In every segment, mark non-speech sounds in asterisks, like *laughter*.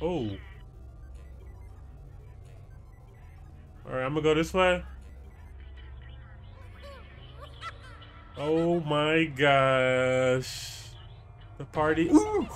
Oh. Alright, I'm gonna go this way. Oh my gosh. The party. Ooh.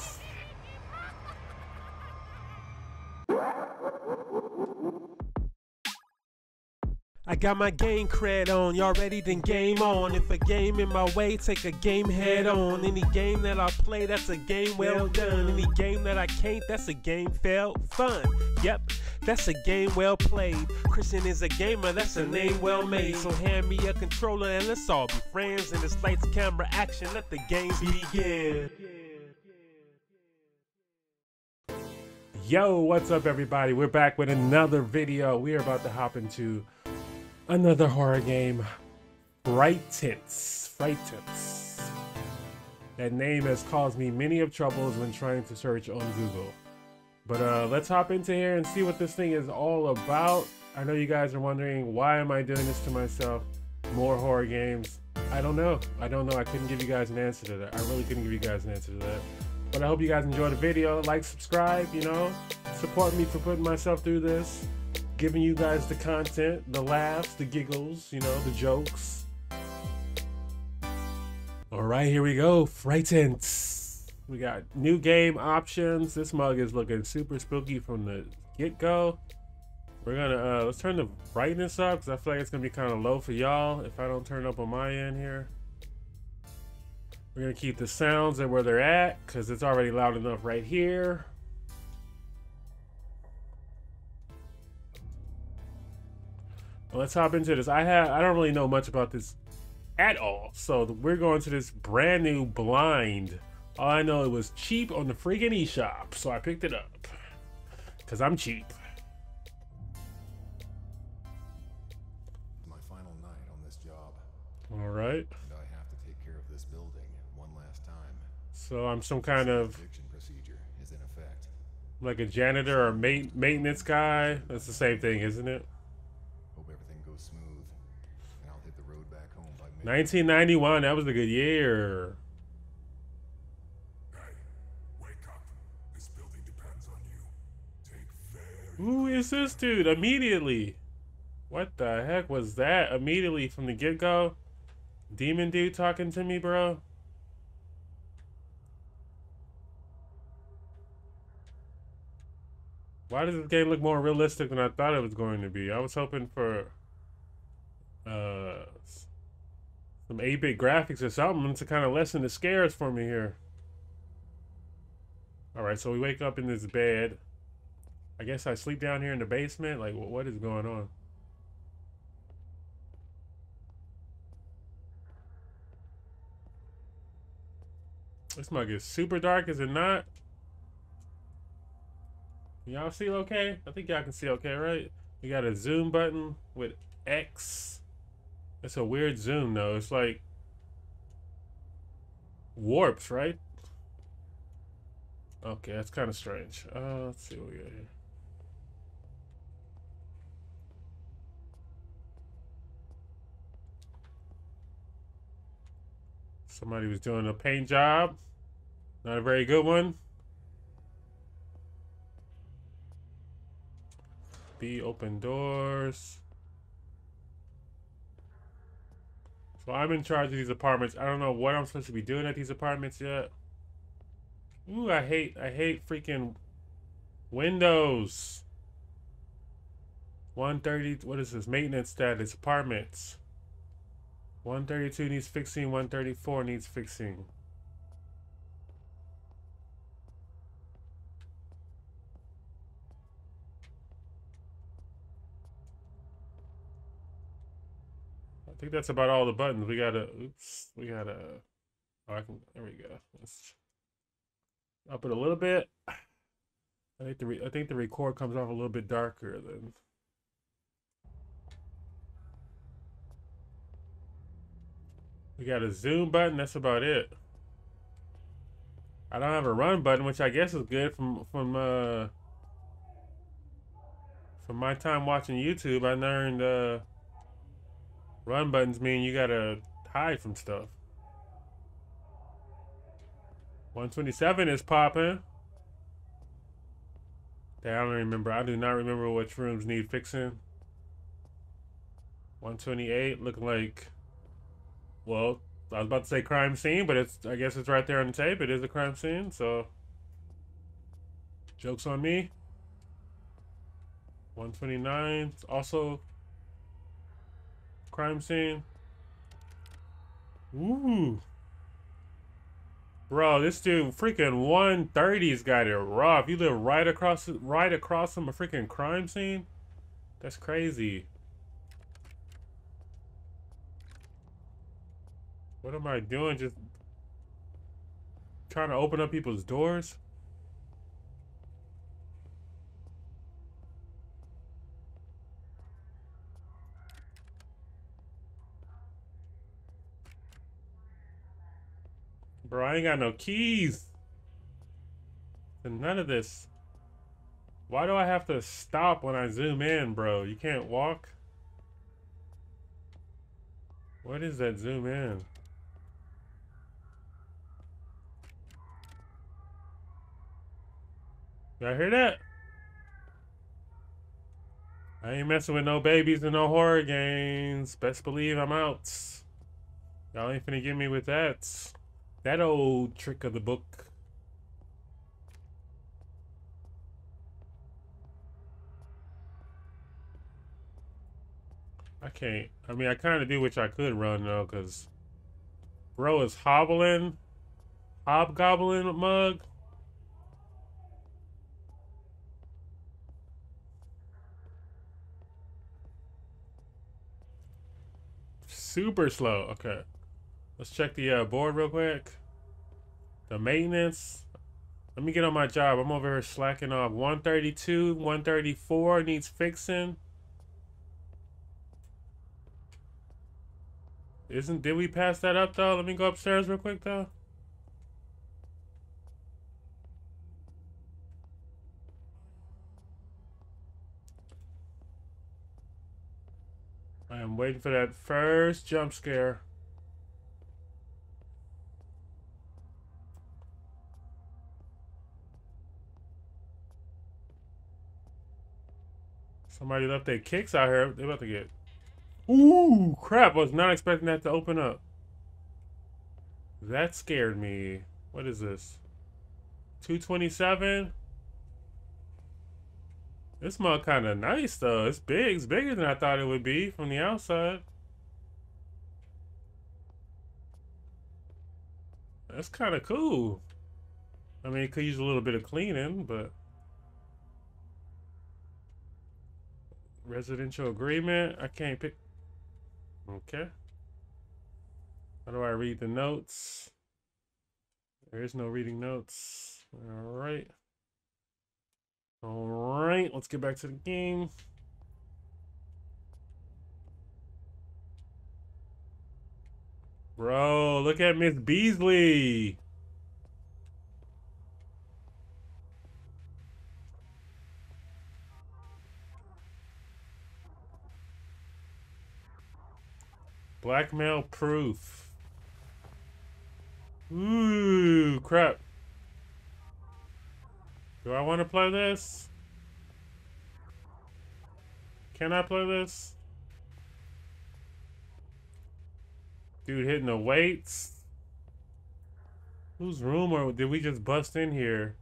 I got my game cred on, y'all ready? Then game on. If a game in my way, take a game head on. Any game that I play, that's a game well done. Any game that I can't, that's a game felt fun. Yep, that's a game well played. Christian is a gamer, that's a name well made. So hand me a controller and let's all be friends. And it's lights, camera, action, let the games begin. Yo, what's up everybody? We're back with another video. We are about to hop into another horror game, Frightence. Frightence. That name has caused me many of troubles when trying to search on Google. But uh, let's hop into here and see what this thing is all about. I know you guys are wondering, why am I doing this to myself? More horror games. I don't know. I don't know. I couldn't give you guys an answer to that. I really couldn't give you guys an answer to that. But I hope you guys enjoy the video. Like, subscribe, you know. Support me for putting myself through this giving you guys the content, the laughs, the giggles, you know, the jokes. All right, here we go. Frightence. We got new game options. This mug is looking super spooky from the get-go. We're gonna, uh, let's turn the brightness up because I feel like it's gonna be kind of low for y'all if I don't turn up on my end here. We're gonna keep the sounds at where they're at because it's already loud enough right here. Let's hop into this. I have I don't really know much about this at all. So we're going to this brand new blind. All I know it was cheap on the freaking eShop, so I picked it up. Cause I'm cheap. My final night on this job. All right. And I have to take care of this building one last time. So I'm some kind of procedure is in effect. like a janitor or ma maintenance guy. That's the same thing, isn't it? 1991. That was a good year. Hey, wake up. This building depends on you. Take very Who is this dude? Immediately. What the heck was that? Immediately from the get go? Demon dude talking to me, bro? Why does this game look more realistic than I thought it was going to be? I was hoping for uh some 8-bit graphics or something to kind of lessen the scares for me here. Alright, so we wake up in this bed. I guess I sleep down here in the basement. Like, what is going on? This mug is super dark, is it not? Y'all see okay? I think y'all can see okay, right? We got a zoom button with X. It's a weird zoom though. It's like warps, right? Okay, that's kind of strange. Uh, let's see what we got here. Somebody was doing a paint job. Not a very good one. B open doors. So I'm in charge of these apartments. I don't know what I'm supposed to be doing at these apartments yet. Ooh, I hate I hate freaking windows. 130 what is this? Maintenance status apartments. 132 needs fixing, 134 needs fixing. Think that's about all the buttons. We gotta, oops, we gotta, oh, I can, there we go. Let's up it a little bit. I think the, re, I think the record comes off a little bit darker than. We got a zoom button. That's about it. I don't have a run button, which I guess is good from from uh from my time watching YouTube. I learned uh run buttons mean you gotta hide from stuff. 127 is popping. I don't remember. I do not remember which rooms need fixing. 128 looking like, well, I was about to say crime scene, but it's I guess it's right there on the tape. It is a crime scene, so jokes on me. 129 also crime scene. Ooh. Bro, this dude freaking 130's got it rough. You live right across right across from a freaking crime scene? That's crazy. What am I doing? Just trying to open up people's doors? Bro, I ain't got no keys. To none of this. Why do I have to stop when I zoom in, bro? You can't walk? What is that zoom in? Y'all hear that? I ain't messing with no babies and no horror games. Best believe I'm out. Y'all ain't finna get me with that. That old trick of the book. I can't. I mean, I kind of do which I could run though, because bro is hobbling, hobgoblin mug. Super slow. Okay. Let's check the uh, board real quick. The maintenance. Let me get on my job. I'm over here slacking off. 132, 134 needs fixing. Isn't did we pass that up though? Let me go upstairs real quick though. I am waiting for that first jump scare. Somebody left their kicks out here. They're about to get... Ooh, crap. I was not expecting that to open up. That scared me. What is this? 227? This mug kind of nice, though. It's big. It's bigger than I thought it would be from the outside. That's kind of cool. I mean, it could use a little bit of cleaning, but... Residential agreement. I can't pick. Okay. How do I read the notes? There is no reading notes. All right. All right. Let's get back to the game. Bro, look at Miss Beasley. Blackmail proof. Ooh, crap. Do I want to play this? Can I play this? Dude hitting the weights. Whose room or did we just bust in here?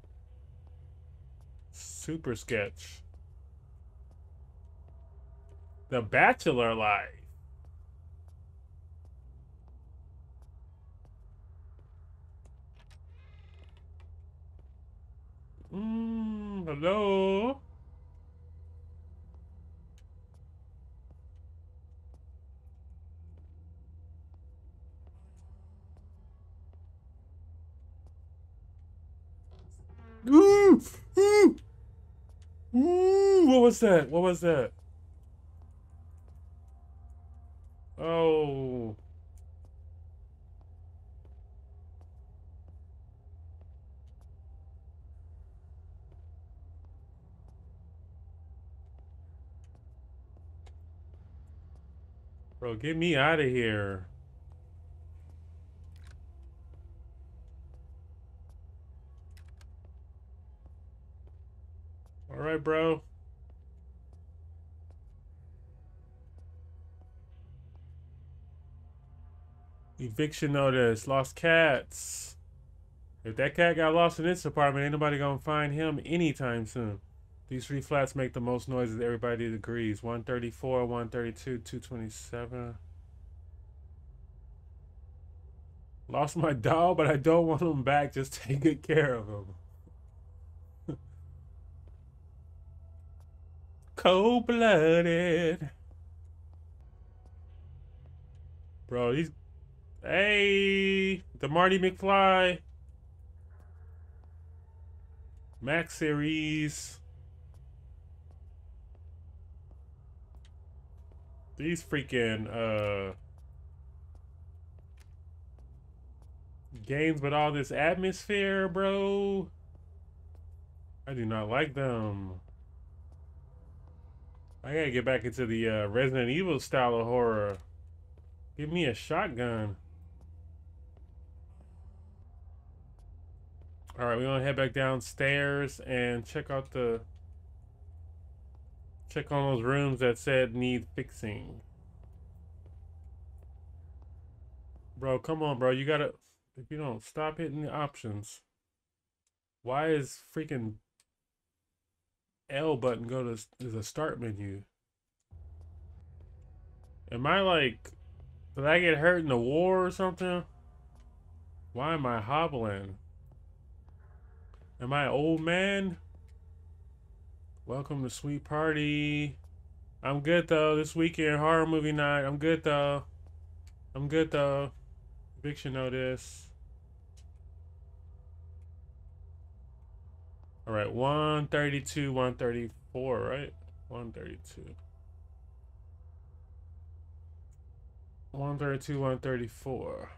Super sketch. The Bachelor Life. Mm, hello? Ooh! Ooh! Ooh! What was that? What was that? Oh. Bro, get me out of here. All right, bro. Eviction notice. Lost cats. If that cat got lost in this apartment, ain't nobody gonna find him anytime soon. These three flats make the most noises. Everybody agrees. 134, 132, 227. Lost my *laughs* dog, but I don't want him back. Just take good care of him. *laughs* Cold blooded. Bro, he's. Hey, the Marty McFly. Max series. These freaking uh games with all this atmosphere, bro. I do not like them. I gotta get back into the uh, Resident Evil style of horror. Give me a shotgun. All right, we're gonna head back downstairs and check out the check on those rooms that said need fixing. Bro, come on, bro. You gotta if you don't stop hitting the options. Why is freaking L button go to is a start menu? Am I like did I get hurt in the war or something? Why am I hobbling? Am I old man? Welcome to Sweet Party. I'm good though. This weekend horror movie night. I'm good though. I'm good though. Eviction notice. All right, 132, 134, right? 132. 132, 134.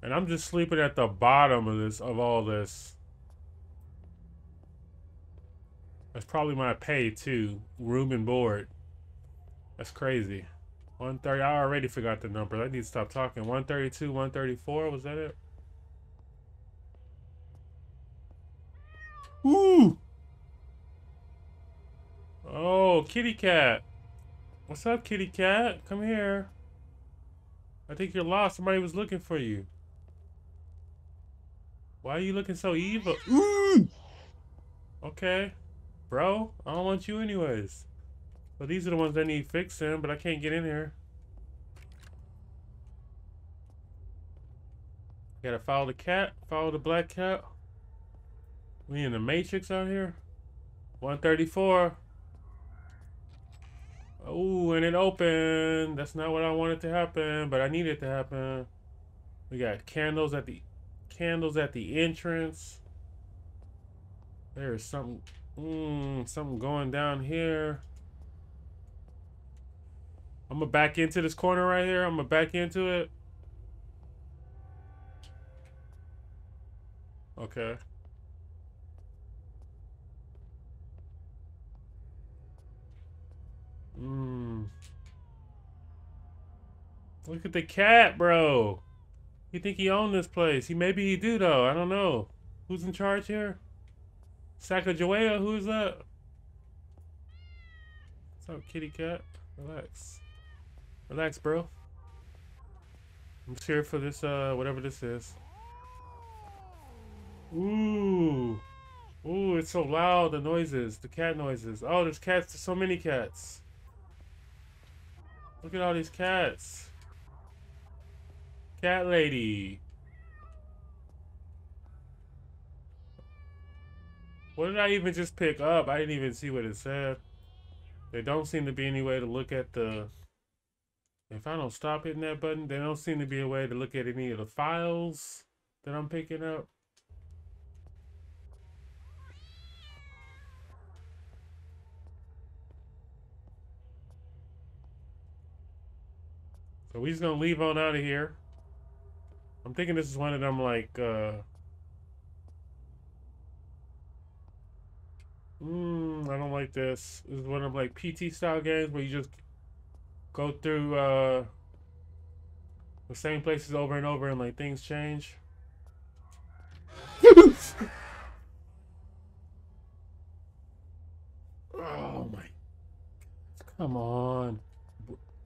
And I'm just sleeping at the bottom of this, of all this. That's probably my pay too. Room and board. That's crazy. 130, I already forgot the number. I need to stop talking. 132, 134, was that it? Ooh! Oh, kitty cat. What's up, kitty cat? Come here. I think you're lost. Somebody was looking for you. Why are you looking so evil? Ooh! Okay. Bro, I don't want you anyways. But these are the ones that need fixing, but I can't get in here. Gotta follow the cat, follow the black cat. We in the Matrix out here? 134. Oh, and it opened. That's not what I wanted to happen, but I need it to happen. We got candles at the candles at the entrance. There's something, mm, something going down here. I'm gonna back into this corner right here. I'm gonna back into it. Okay. Hmm. Look at the cat, bro. You think he owned this place? He maybe he do though. I don't know. Who's in charge here? Sacagawea? Who's that? What's up, kitty cat? Relax. Relax, bro. I'm just here for this, uh, whatever this is. Ooh. Ooh, it's so loud, the noises, the cat noises. Oh, there's cats, there's so many cats. Look at all these cats. Cat lady. What did I even just pick up? I didn't even see what it said. There don't seem to be any way to look at the... If I don't stop hitting that button, there don't seem to be a way to look at any of the files that I'm picking up. So we just gonna leave on out of here. I'm thinking this is one of them like uh mm, I don't like this. This is one of like PT style games where you just go through uh, the same places over and over and like things change. *laughs* oh my. Come on.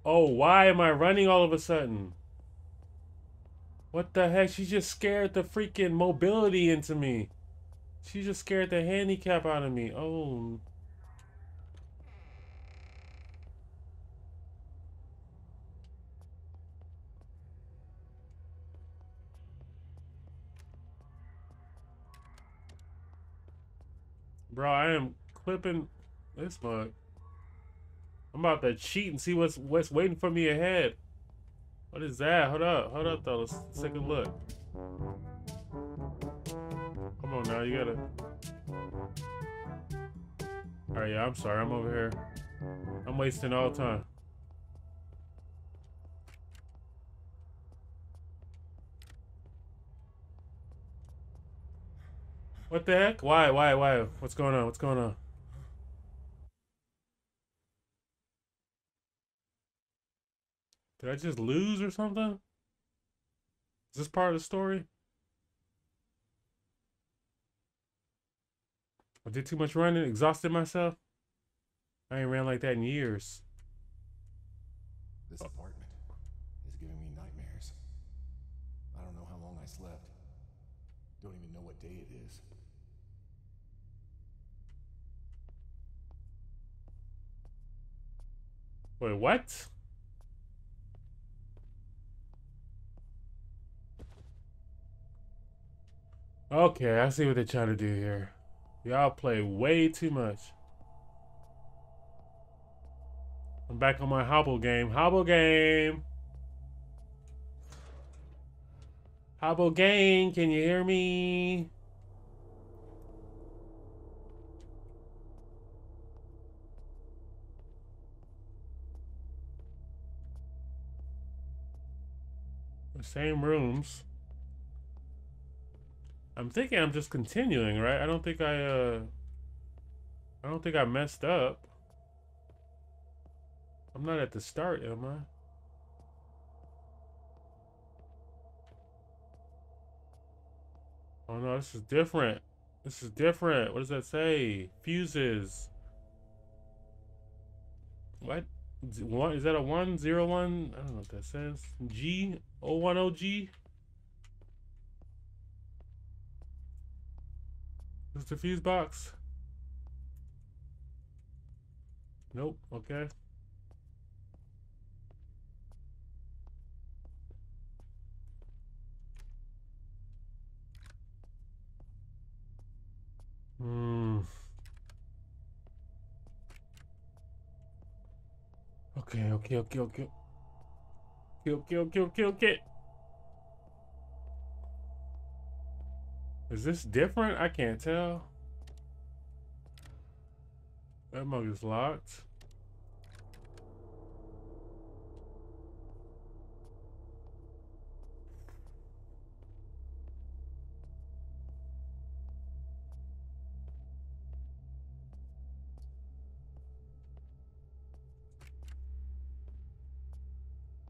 Oh, why am I running all of a sudden? What the heck? She just scared the freaking mobility into me. She just scared the handicap out of me. Oh. Bro, I am clipping this mug. I'm about to cheat and see what's what's waiting for me ahead. What is that? Hold up, hold up though. Let's take a look. Come on now, you gotta. Alright, yeah, I'm sorry. I'm over here. I'm wasting all time. What the heck? Why? Why? Why? What's going on? What's going on? Did I just lose or something? Is this part of the story? I did too much running, exhausted myself. I ain't ran like that in years. This apartment is giving me nightmares. I don't know how long I slept. Don't even know what day it is. Wait, what? Okay, I see what they're trying to do here. Y'all play way too much. I'm back on my hobble game. Hobble game. Hobble game, can you hear me? The same rooms. I'm thinking I'm just continuing, right? I don't think I, uh... I don't think I messed up. I'm not at the start, am I? Oh no, this is different. This is different. What does that say? Fuses. What? One, is that a 101? I don't know what that says. G? 10 It's the fuse box. Nope, okay. Hmm. Okay, okay, okay, okay. Okay, okay, okay, okay, okay. Is this different? I can't tell. That mug is locked.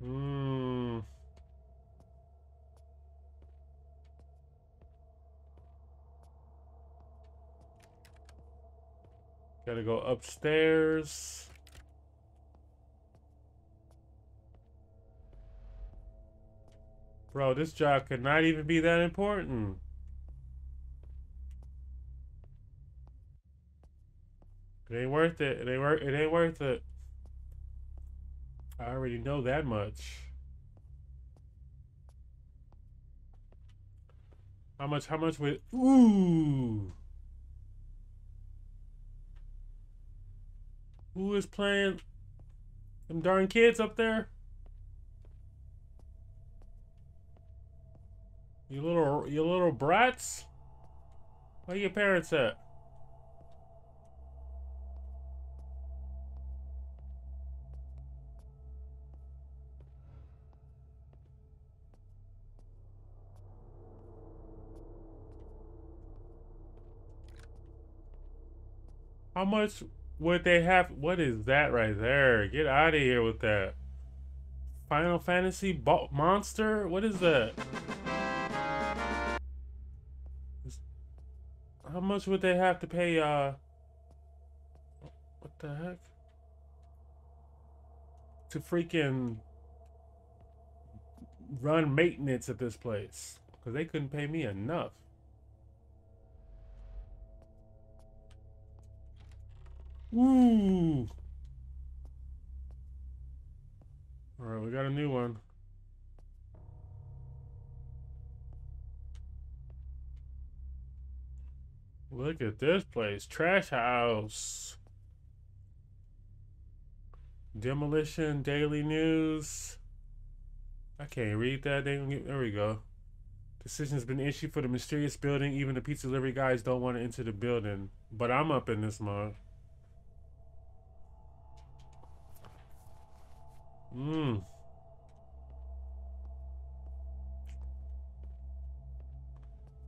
Hmm. Gotta go upstairs. Bro, this job could not even be that important. It ain't worth it. It ain't worth. It ain't worth it. I already know that much. How much? How much with? Ooh. Who is playing them darn kids up there? You little, you little brats. Where are your parents at? How much would they have? What is that right there? Get out of here with that. Final Fantasy monster? What is that? How much would they have to pay? Uh, what the heck? to freaking run maintenance at this place because they couldn't pay me enough. Ooh. All right, we got a new one. Look at this place. Trash house. Demolition, daily news. I can't read that. Get, there we go. Decision's been issued for the mysterious building. Even the pizza delivery guys don't want to enter the building. But I'm up in this mug. Mmm.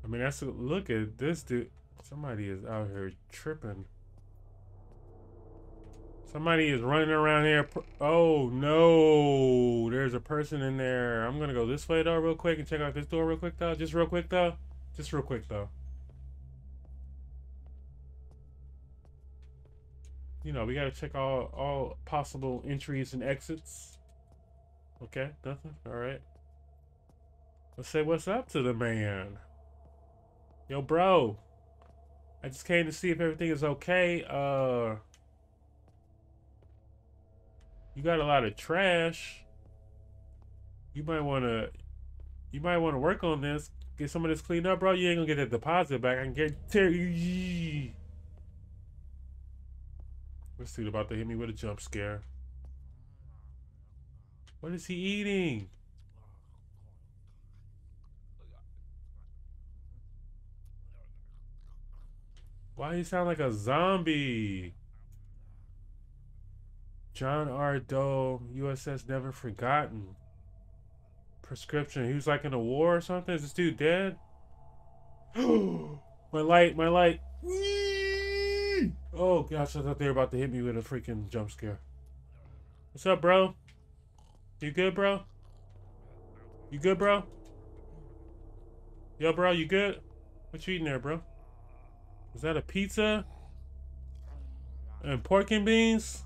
I mean, that's a, look at this dude. Somebody is out here tripping. Somebody is running around here. Oh no, there's a person in there. I'm gonna go this way though, real quick, and check out this door real quick though. Just real quick though. Just real quick though. You know, we gotta check all all possible entries and exits. Okay, nothing. All right. Let's say what's up to the man. Yo, bro. I just came to see if everything is okay. Uh, you got a lot of trash. You might want to, you might want to work on this. Get some of this cleaned up, bro. You ain't gonna get that deposit back. I can get Terry. This dude about to hit me with a jump scare. What is he eating? Why you sound like a zombie? John R. Doe, USS Never Forgotten. Prescription. He was like in a war or something. Is this dude dead? *gasps* my light, my light. Oh gosh, I thought they were about to hit me with a freaking jump scare. What's up, bro? You good, bro? You good, bro? Yo, bro, you good? What you eating there, bro? Is that a pizza? And pork and beans?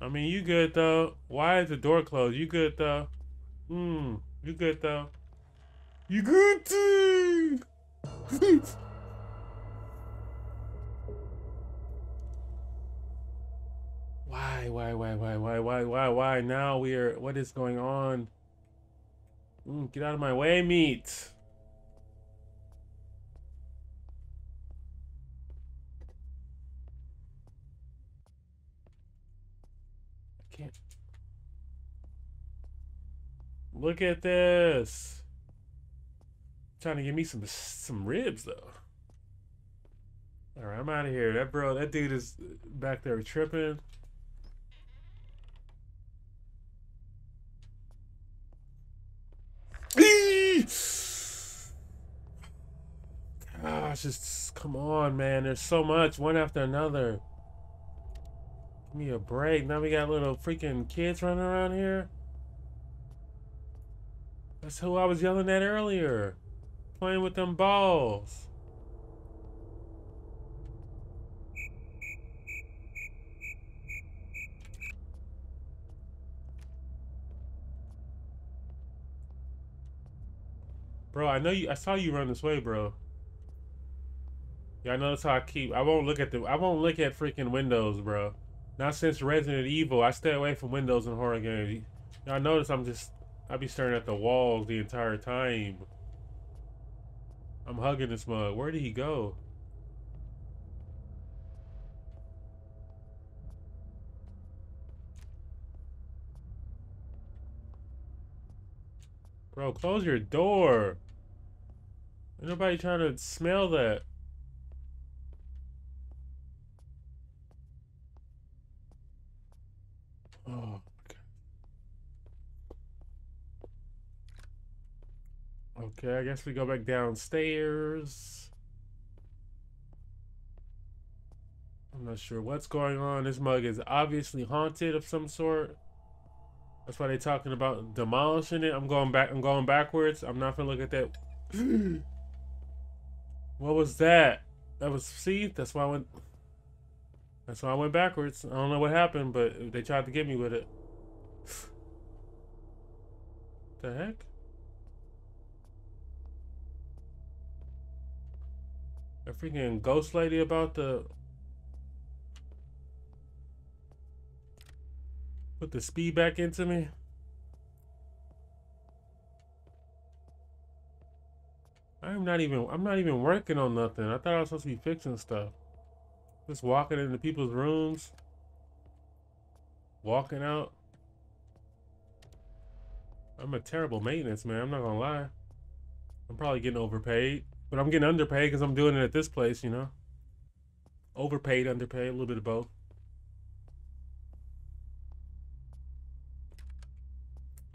I mean, you good though. Why is the door closed? You good though? Hmm, you good though? You good too? *laughs* why, why, why, why, why, why, why, why? Now we are, what is going on? Mm, get out of my way, meat. can't. Look at this. Trying to give me some some ribs though. All right, I'm out of here. That bro, that dude is back there tripping. Just come on, man. There's so much, one after another. Give me a break. Now we got little freaking kids running around here. That's who I was yelling at earlier. Playing with them balls. Bro, I know you I saw you run this way, bro. Know that's how I keep I won't look at the I won't look at freaking windows, bro. Not since Resident Evil, I stay away from windows in horror games. Y'all notice I'm just, I be staring at the walls the entire time. I'm hugging this mug. Where did he go? Bro, close your door. Ain't nobody trying to smell that. Oh, okay. Okay, I guess we go back downstairs. I'm not sure what's going on. This mug is obviously haunted of some sort. That's why they're talking about demolishing it. I'm going back. I'm going backwards. I'm not gonna look at that. *clears throat* what was that? That was see. That's why I went. That's why I went backwards. I don't know what happened, but they tried to get me with it. *sighs* the heck? A freaking ghost lady about to put the speed back into me. I'm not even I'm not even working on nothing. I thought I was supposed to be fixing stuff. Just walking into people's rooms. Walking out. I'm a terrible maintenance man, I'm not gonna lie. I'm probably getting overpaid. But I'm getting underpaid because I'm doing it at this place, you know. Overpaid, underpaid, a little bit of both.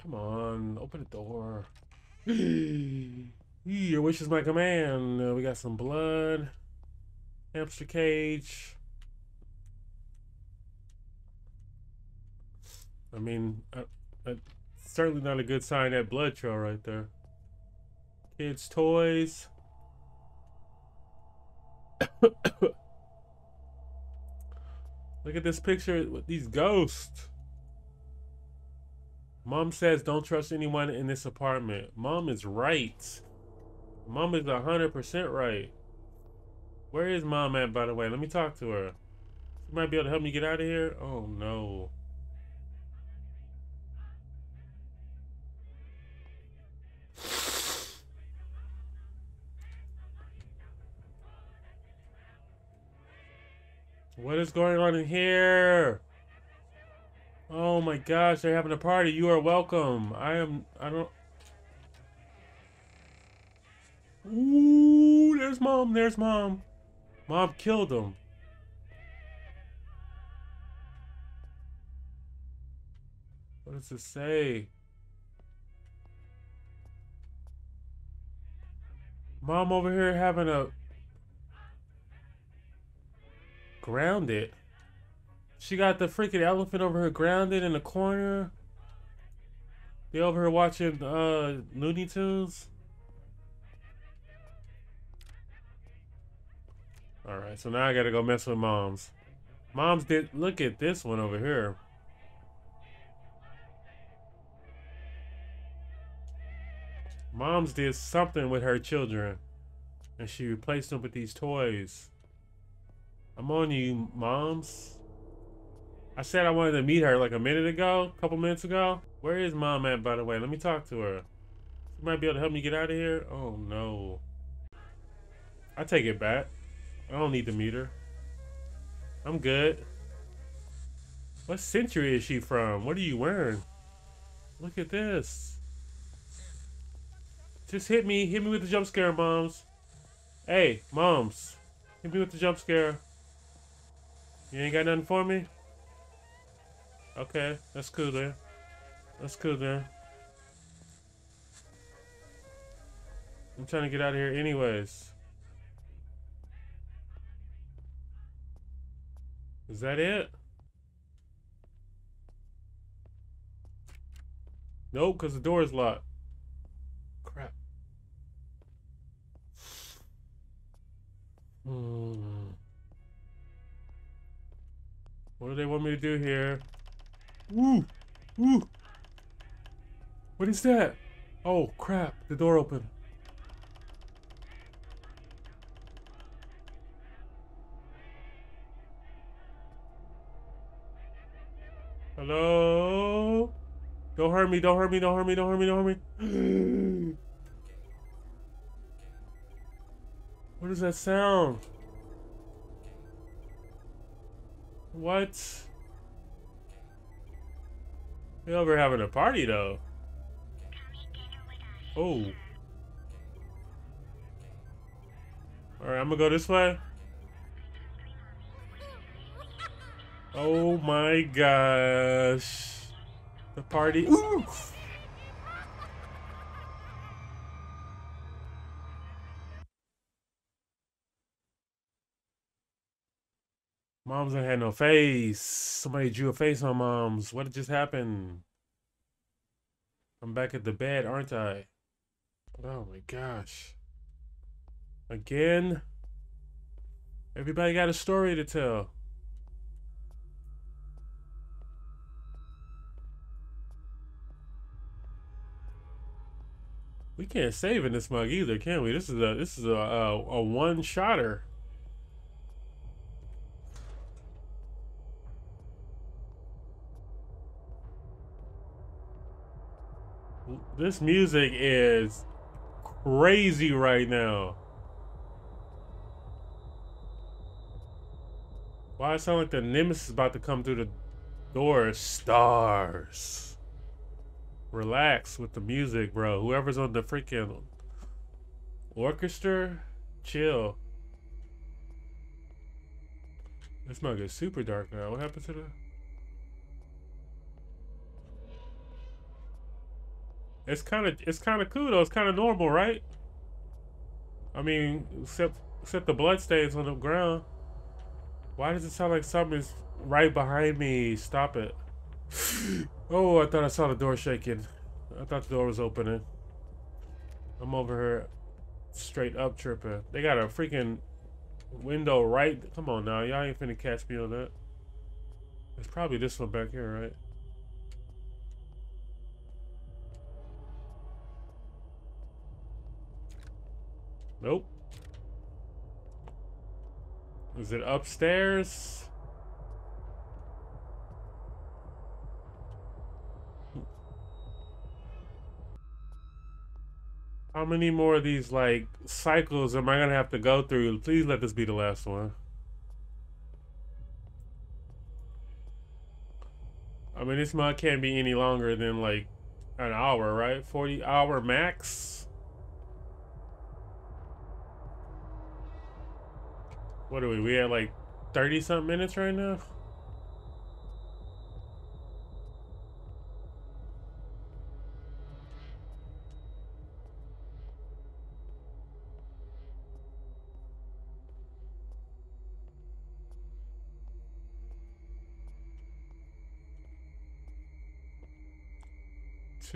Come on, open the door. *gasps* Your wish is my command. Uh, we got some blood. Hamster cage. I mean, uh, uh, certainly not a good sign that blood trail right there. Kids' toys. *coughs* Look at this picture with these ghosts. Mom says don't trust anyone in this apartment. Mom is right. Mom is 100% right. Where is mom at, by the way? Let me talk to her. She might be able to help me get out of here. Oh, no. What is going on in here? Oh my gosh, they're having a party. You are welcome. I am, I don't. Ooh, there's mom, there's mom. Mom killed him. What does it say? Mom over here having a grounded. She got the freaking elephant over here grounded in the corner. They over here watching uh Looney Tunes. Alright, so now I gotta go mess with moms. Moms did look at this one over here. Moms did something with her children. And she replaced them with these toys. I'm on you, moms. I said I wanted to meet her like a minute ago, a couple minutes ago. Where is mom at, by the way? Let me talk to her. She might be able to help me get out of here. Oh, no. I take it back. I don't need to meet her. I'm good. What century is she from? What are you wearing? Look at this. Just hit me. Hit me with the jump scare, moms. Hey, moms. Hit me with the jump scare. You ain't got nothing for me? Okay, that's cool then. That's cool then. I'm trying to get out of here anyways. Is that it? Nope, because the door is locked. Crap. Hmm. What do they want me to do here? Woo! Woo! What is that? Oh, crap. The door opened. Hello? Don't hurt me, don't hurt me, don't hurt me, don't hurt me, don't hurt me. *gasps* what does that sound? What? Over having a party though. Oh. Alright, I'm gonna go this way. Oh my gosh. The party. Ooh. Moms ain't had no face. Somebody drew a face on moms. What just happened? I'm back at the bed, aren't I? Oh my gosh. Again? Everybody got a story to tell. Can't save in this mug either, can we? This is a this is a a, a one shotter. This music is crazy right now. Why it sound like the nemesis is about to come through the door? Stars. Relax with the music, bro. Whoever's on the freaking orchestra, chill. This mug is super dark now. What happened to the... It's kind of it's kind of cool though. It's kind of normal, right? I mean, except except the blood stains on the ground. Why does it sound like something's right behind me? Stop it. *gasps* *laughs* oh, I thought I saw the door shaking. I thought the door was opening. I'm over here straight up tripping. They got a freaking window right. Come on now. Y'all ain't finna catch me on that. It's probably this one back here, right? Nope. Is it upstairs? How many more of these, like, cycles am I gonna have to go through? Please let this be the last one. I mean, this mod can't be any longer than, like, an hour, right? 40 hour max? What are we? We at like 30 something minutes right now?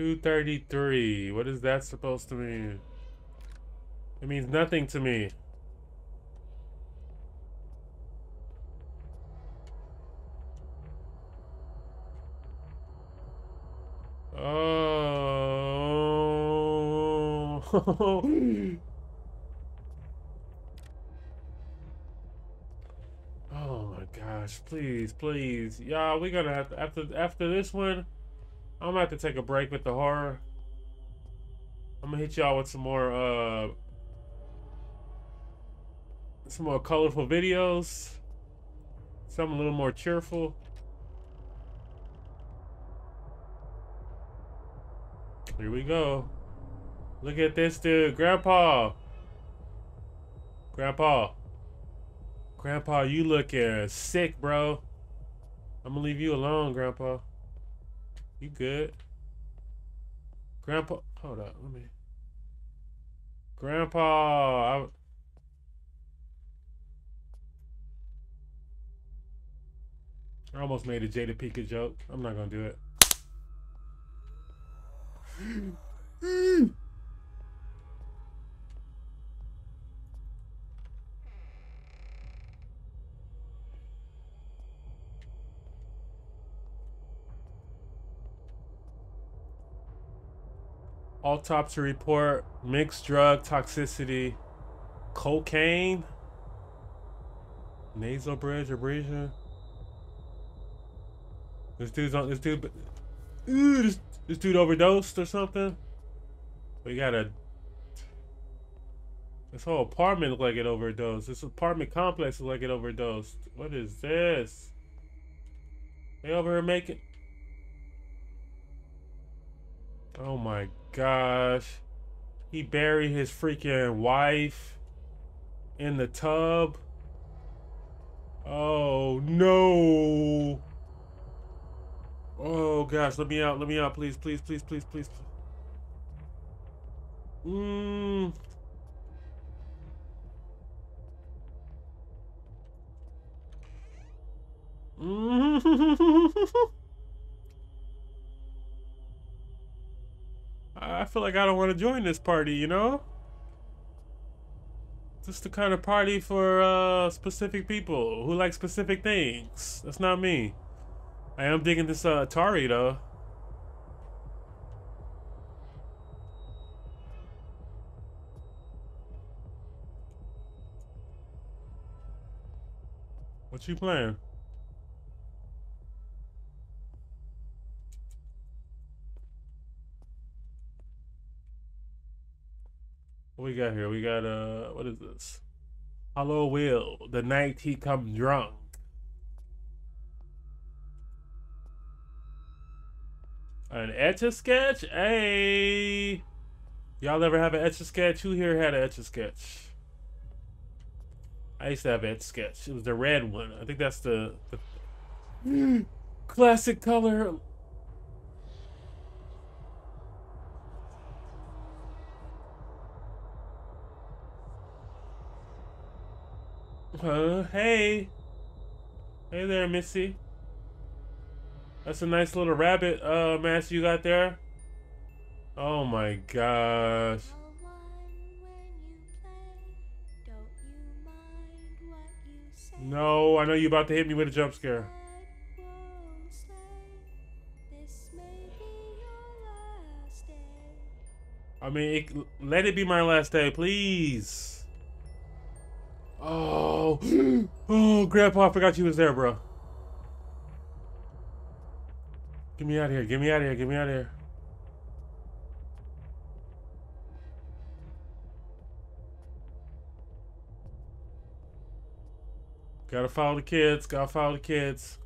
Two thirty-three. What is that supposed to mean? It means nothing to me. Oh. *laughs* oh my gosh, please, please. Y'all, we're gonna have to after after this one, I'm gonna have to take a break with the horror. I'm gonna hit y'all with some more uh some more colorful videos. Something a little more cheerful. Here we go. Look at this dude, Grandpa. Grandpa. Grandpa, you looking sick, bro. I'm gonna leave you alone, Grandpa. You good? Grandpa, hold up, let me. Grandpa, I... I almost made a Jada Pika joke. I'm not gonna do it. Autopsy report, mixed drug toxicity, cocaine, nasal bridge abrasion. This dude's on this dude. Ooh, this, this dude overdosed or something. We got a. This whole apartment look like it overdosed. This apartment complex look like it overdosed. What is this? They over here making. Oh my gosh. He buried his freaking wife in the tub. Oh no. Oh gosh, let me out, let me out, please, please, please, please, please. Mmm. Mmm. *laughs* I feel like I don't want to join this party, you know? This is the kind of party for uh, specific people who like specific things. That's not me. I am digging this uh, Atari, though. What you playing? What we got here? We got uh what is this? Hollow Will, the night he come drunk. An etch a sketch? Hey Y'all ever have an etch a sketch? Who here had an etch a sketch? I used to have etch sketch. It was the red one. I think that's the, the classic color. Uh, hey. Hey there, Missy. That's a nice little rabbit uh, mask you got there. Oh my gosh. No, I know you about to hit me with a jump scare. I mean, it, let it be my last day, please. Oh, *gasps* oh, Grandpa, I forgot you was there, bro. Get me out of here. Get me out of here. Get me out of here. Gotta follow the kids. Gotta follow the kids.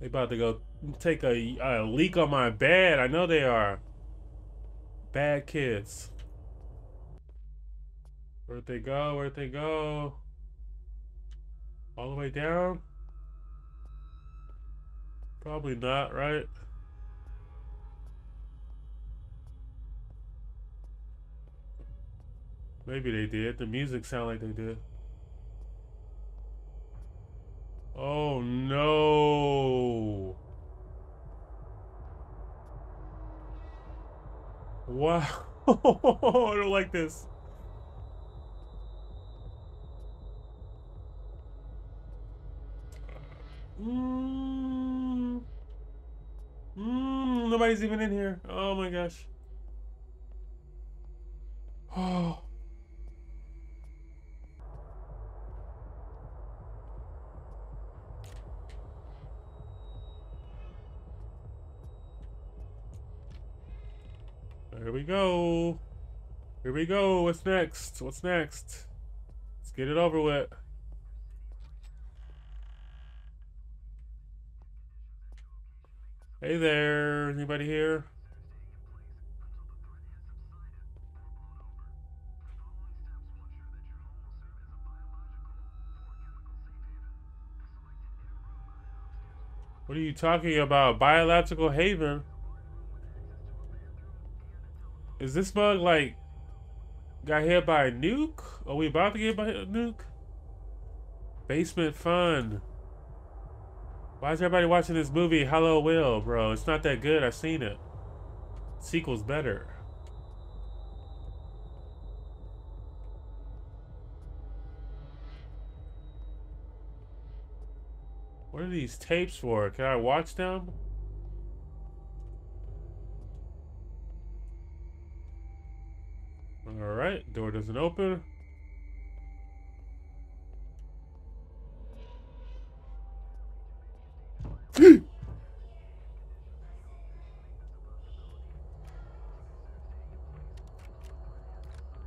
They about to go take a, a leak on my bed. I know they are. Bad kids. Where'd they go? Where'd they go? All the way down? Probably not, right? Maybe they did. The music sound like they did. Oh no. Wow. *laughs* I don't like this. Mm. Mm, nobody's even in here. Oh my gosh. *sighs* Oh. Here we go. Here we go. What's next? What's next? Let's get it over with. Hey there. Anybody here? What are you talking about? Biological haven? Is this bug like got hit by a nuke? Are we about to get by a nuke? Basement fun. Why is everybody watching this movie Hello Will, bro? It's not that good. I've seen it. Sequel's better. What are these tapes for? Can I watch them? Alright, door doesn't open. *gasps*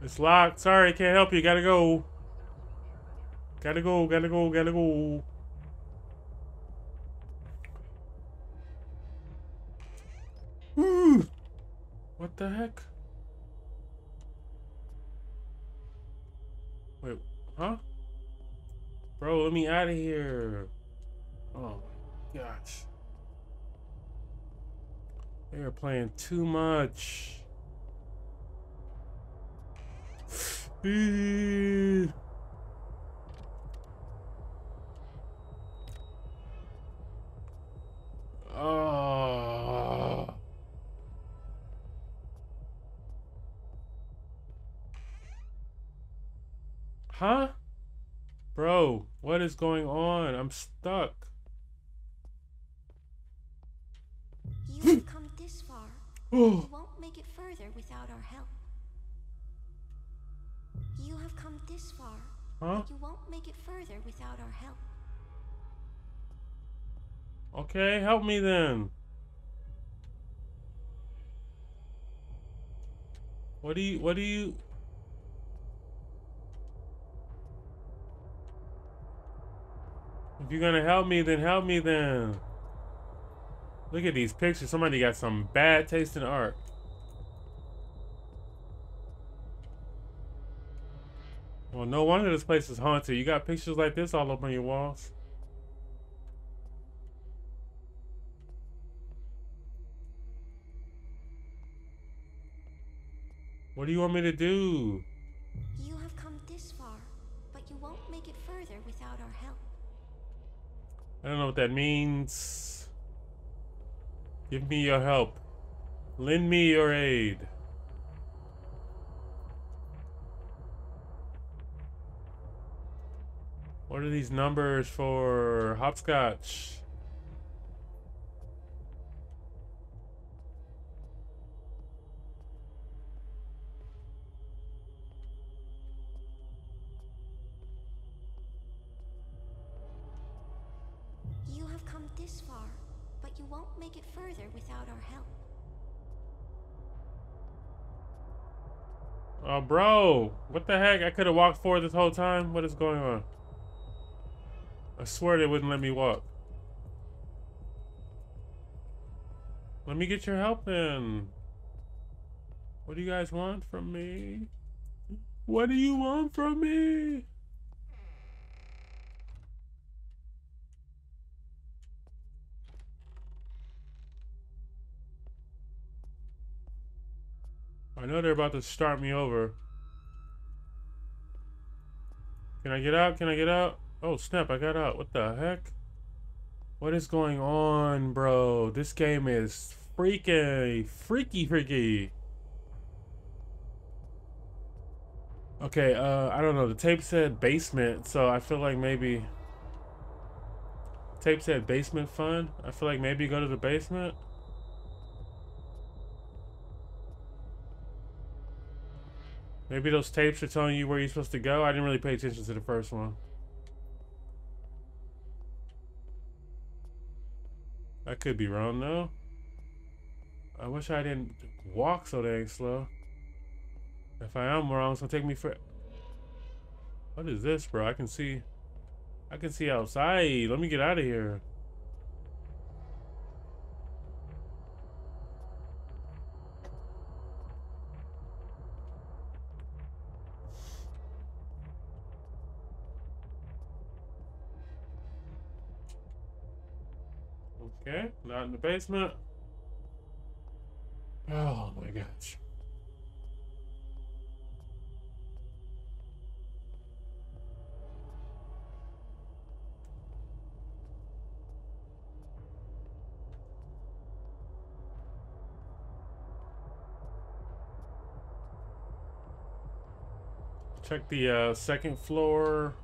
it's locked. Sorry, can't help you. Gotta go. Gotta go, gotta go, gotta go. What the heck? Wait, huh? Bro, let me out of here. Oh gosh. They are playing too much. oh. Huh? Bro, what is going on? I'm stuck. You *gasps* won't make it further without our help. You have come this far, Huh? you won't make it further without our help. Okay, help me then. What do you, what do you... If you're gonna help me, then help me then. Look at these pictures. Somebody got some bad taste in art. Well, no wonder this place is haunted. You got pictures like this all up on your walls. What do you want me to do? You have come this far, but you won't make it further without our help. I don't know what that means. Give me your help. Lend me your aid. What are these numbers for hopscotch? Bro. What the heck? I could have walked forward this whole time. What is going on? I swear they wouldn't let me walk. Let me get your help then. What do you guys want from me? What do you want from me? I know they're about to start me over. Can I get out? Can I get out? Oh, snap, I got out. What the heck? What is going on, bro? This game is freaky, freaky, freaky. Okay, uh, I don't know. The tape said basement, so I feel like maybe... Tape said basement fun. I feel like maybe go to the basement. Maybe those tapes are telling you where you're supposed to go. I didn't really pay attention to the first one. I could be wrong though. I wish I didn't walk so dang slow. If I am wrong, it's gonna take me for. What is this, bro? I can see. I can see outside. Let me get out of here. In the basement. Oh my gosh. Check the uh, second floor.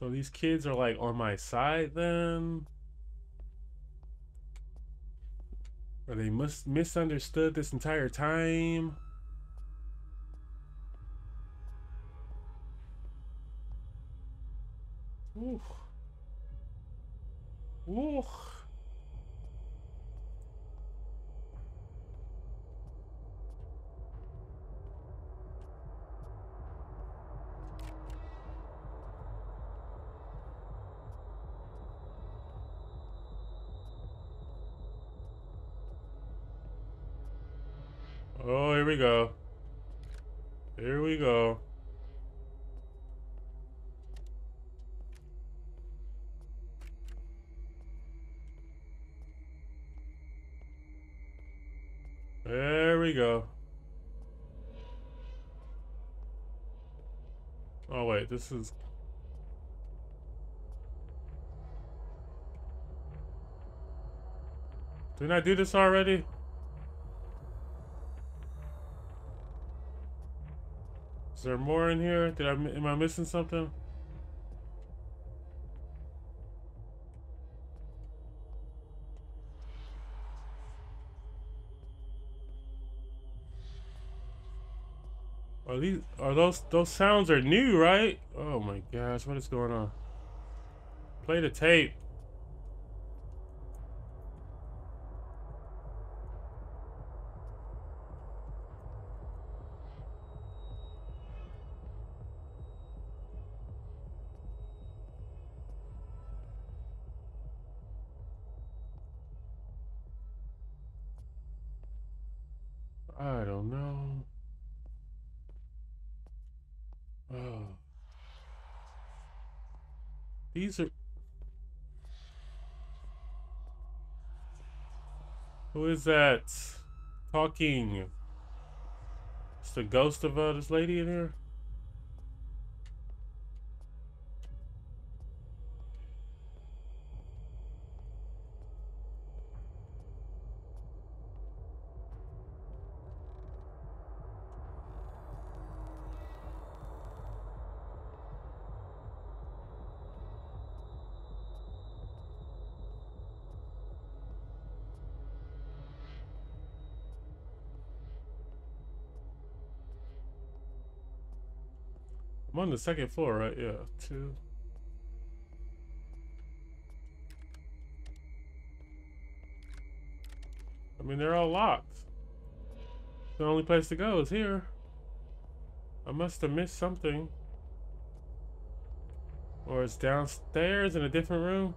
So these kids are like on my side then? Or they must misunderstood this entire time? Ooh. Ooh. Oh, here we go. Here we go. There we go. Oh wait, this is Didn't I do this already? Is there more in here? Did I am I missing something? These are those those sounds are new, right? Oh my gosh, what is going on? Play the tape. These are... Who is that? Talking. It's the ghost of uh, this lady in here? I'm on the second floor, right? Yeah, two. I mean, they're all locked. The only place to go is here. I must have missed something. Or it's downstairs in a different room.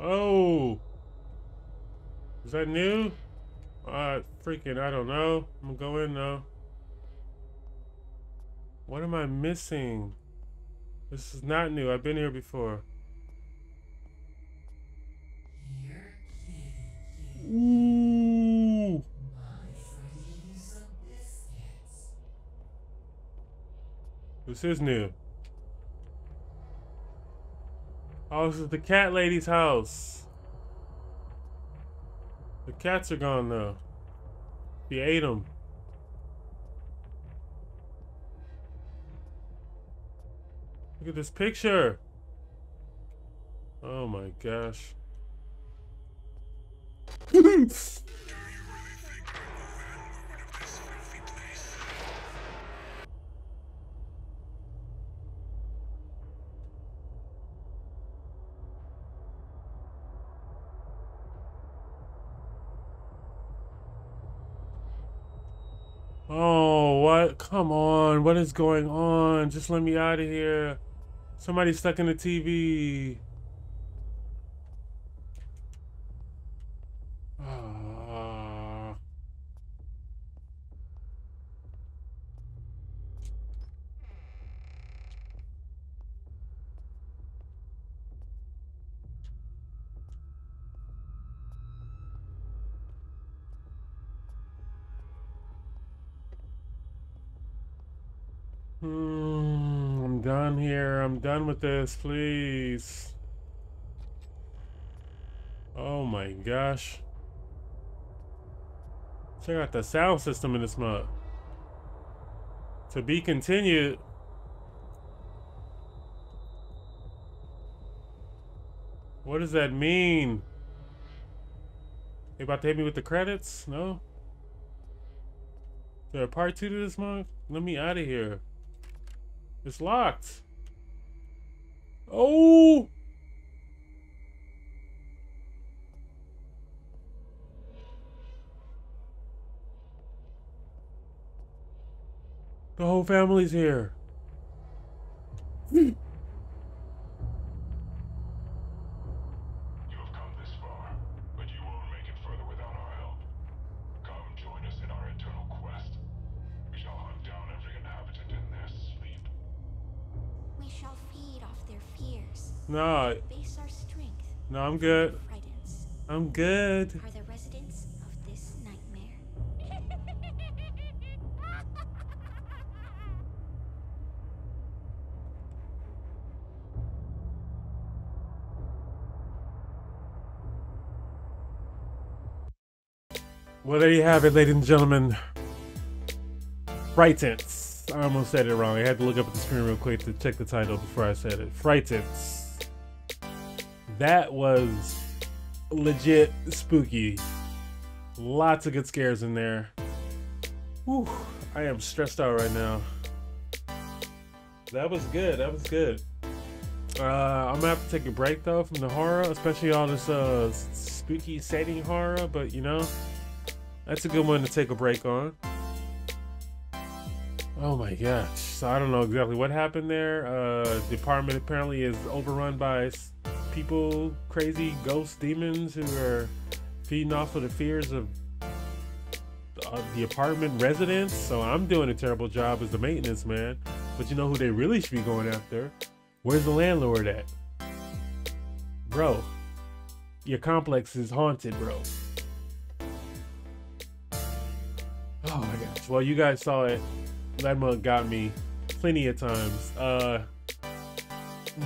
Oh. Is that new? Uh, freaking, I don't know. I'm gonna go in though. What am I missing? This is not new. I've been here before. Ooh. This is new. Oh, this is the cat lady's house. The cats are gone though. He ate them. Look at this picture. Oh my gosh. *laughs* Come on. What is going on? Just let me out of here. Somebody's stuck in the TV. Hmm, I'm done here. I'm done with this, please. Oh my gosh. Check out the sound system in this mug. To be continued. What does that mean? They about to hit me with the credits? No? Is there a part two to this mug? Let me out of here. It's locked. Oh! The whole family's here. No, Base our strength. no, I'm good. I'm good. are the residents of this nightmare. Well, there you have it, ladies and gentlemen. Frightence. I almost said it wrong. I had to look up at the screen real quick to check the title before I said it. Frightence. That was legit spooky. Lots of good scares in there. Whew, I am stressed out right now. That was good. That was good. Uh, I'm gonna have to take a break though from the horror, especially all this uh spooky setting horror. But you know, that's a good one to take a break on. Oh my gosh. So I don't know exactly what happened there. Uh, the apartment apparently is overrun by people, crazy ghost demons who are feeding off of the fears of the apartment residents. So I'm doing a terrible job as the maintenance man. But you know who they really should be going after? Where's the landlord at? Bro, your complex is haunted, bro. Oh my gosh. Well, you guys saw it. That mug got me plenty of times. Uh,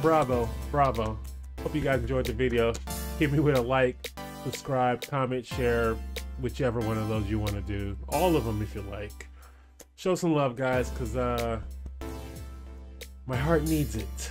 bravo, bravo. Hope you guys enjoyed the video. Hit me with a like, subscribe, comment, share, whichever one of those you want to do. All of them if you like. Show some love, guys, because uh, my heart needs it.